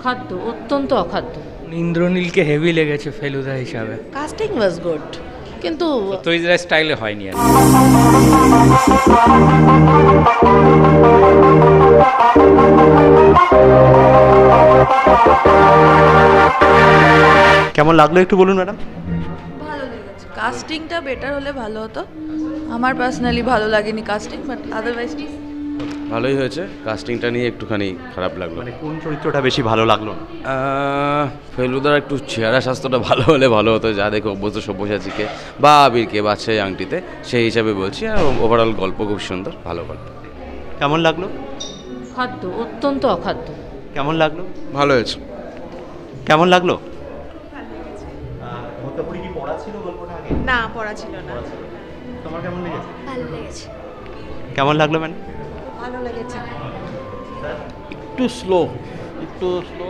অখাদ্য অত্যন্ত অখাদ্য। ইন্দ্রনীলকে হেভি লেগেছে ফেলুদা হিসাবে। কাস্টিং ওয়াজ গুড কিন্তু তৈরিরা স্টাইলে হয়নি আর কেমন লাগল একটু বলুন ম্যাডাম? ভালো লেগেছে। কাস্টিংটা বেটার হলে ভালো হতো। আমার পার্সোনালি ভালো লাগেনি কাস্টিং বাট আদারওয়াইজ ভালোই হয়েছে। কাস্টিংটা নিয়ে একটুখানি খারাপ লাগল। মানে কোন চরিত্রটা বেশি ভালো লাগল? ফেলুদার একটু চেহারা স্বাস্থ্যটা ভালো হলে ভালো হতো যা দেখে অভ্যস্ত সব্যসাচীকে বা আবিরকে বাচ্চাই আংটিতে সেই হিসাবে বলছি। আর ওভারঅল গল্প খুব সুন্দর ভালো গল্প। কেমন লাগল? অখাদ্য অত্যন্ত অখাদ্য। কেমন লাগল? ভালো হয়েছে। কেমন লাগল? ভোতাপুরি কি পড়া ছিল গল্পটা আগে? না পড়া ছিল না। তোমার কেমন লেগেছে? ভালো লেগেছে। কেমন লাগল ম্যাডাম? ভালো লেগেছে। একটু স্লো একটু স্লো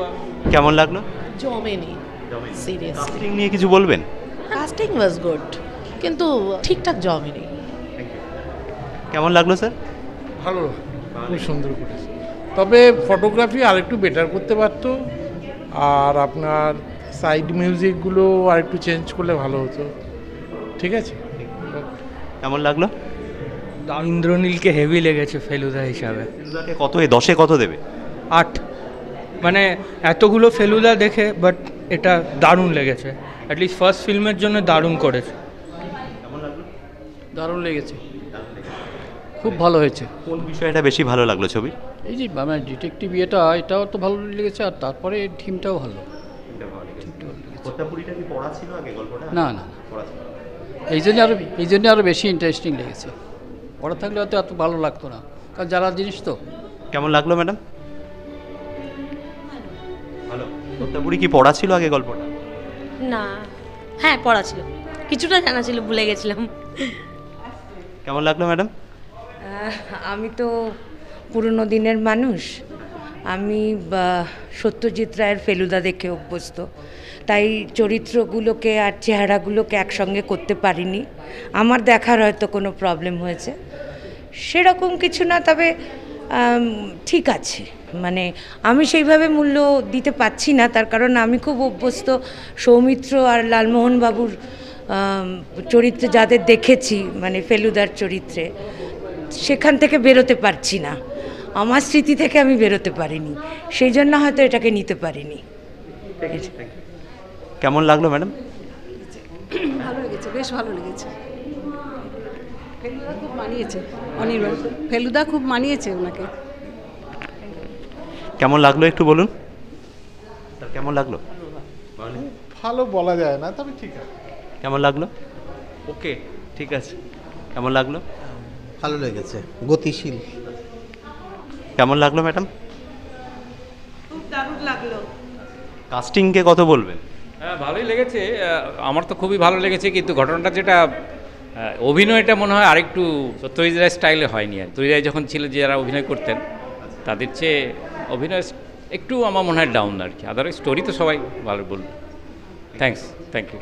কেমন লাগল? জমেনি সিরিয়াসলি কাস্টিং নিয়ে কিছু বলবেন? কাস্টিং ওয়াজ গুড কিন্তু ঠিকঠাক জমেনি। কেমন লাগল স্যার ভালো খুব সুন্দর করেছে। তবে ফটোগ্রাফি আরেকটু বেটার করতে পারতো আর আপনার সাইড মিউজিকগুলো আরেকটু চেঞ্জ করলে ভালো হতো। ঠিক আছে? কেমন লাগল? ইন্দ্রনীলকে হেভি লেগেছে ফেলুদা হিসাবে। ফেলুদাকে কত এ দশে কত দেবে? আট। মানে এতগুলো ফেলুদা দেখে বাট এটা দারুণ লেগেছে। অ্যাটলিস্ট ফার্স্ট ফিল্মের জন্য দারুণ করেছে। দারুণ লেগেছে। খুব ভালো হয়েছে। কোন বিষয়টা বেশি ভালো লাগল ছবি? এই যে মানে ডিটেকটিভ ইয়েটা এটাও তো ভালো লেগেছে আর তারপরে থিমটাও ভালো। ভোতাপুরিটা কি পড়া ছিল আগে গল্পটা? না না না। এই জন্য আরও এই জন্য আরও বেশি ইন্টারেস্টিং লেগেছে। পড়া থাকলে হয়তো এত ভালো লাগতো না। কারণ জানার জিনিস তো। কেমন লাগল ম্যাডাম? ভালো। ভোতাপুরি কি পড়া ছিল আগে গল্পটা? না। হ্যাঁ পড়া ছিল। কিছুটা জানা ছিল ভুলে গেছিলাম। কেমন লাগল ম্যাডাম? আমি তো পুরনো দিনের মানুষ। আমি সত্যজিৎ রায়ের ফেলুদা দেখে অভ্যস্ত। তাই চরিত্রগুলোকে আর চেহারাগুলোকে একসঙ্গে করতে পারিনি। আমার দেখার হয়তো কোনো প্রবলেম হয়েছে। সেরকম কিছু না, তবে ঠিক আছে। মানে আমি সেইভাবে মূল্য দিতে পারছি না। তার কারণ আমি খুব অভ্যস্ত। সৌমিত্র আর লালমোহন বাবুর চরিত্রে যাদের দেখেছি মানে ফেলুদার চরিত্রে, সেখান থেকে বেরোতে পারছি না। আমার স্মৃতি থেকে আমি বেরোতে পারিনি। সেই জন্য হয়তো এটাকে নিতে পারিনি। কেমন লাগল ম্যাডাম? ভালো লেগেছে বেশ ভালো লেগেছে। ফেলুদা খুব মানিয়েছে অনির্বাণ ফেলুদা খুব মানিয়েছে ওনাকে। কেমন লাগল একটু বলুন? কেমন লাগল? ভালো বলা যায় না তবে ঠিক আছে। কেমন লাগল? ওকে ঠিক আছে। কেমন লাগল? ভালো লেগেছে গতিশীল। কেমন লাগল ম্যাডাম? খুব দারুণ লাগল। কাস্টিংকে কত বলবেন? হ্যাঁ ভালোই লেগেছে। আমার তো খুবই ভালো লেগেছে কিন্তু ঘটনাটা যেটা অভিনয়টা মনে হয় আরেকটু সত্যজিৎ রায় স্টাইলে হয়নি আর। তৈরিরাই যখন ছিল যে যারা অভিনয় করতেন তাদের চেয়ে অভিনয় একটু আমার মনে হয় ডাউন আর কি। আদারওয়াইজ স্টোরি তো সবাই ভালো বলবে। Thanks thank you